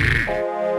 Música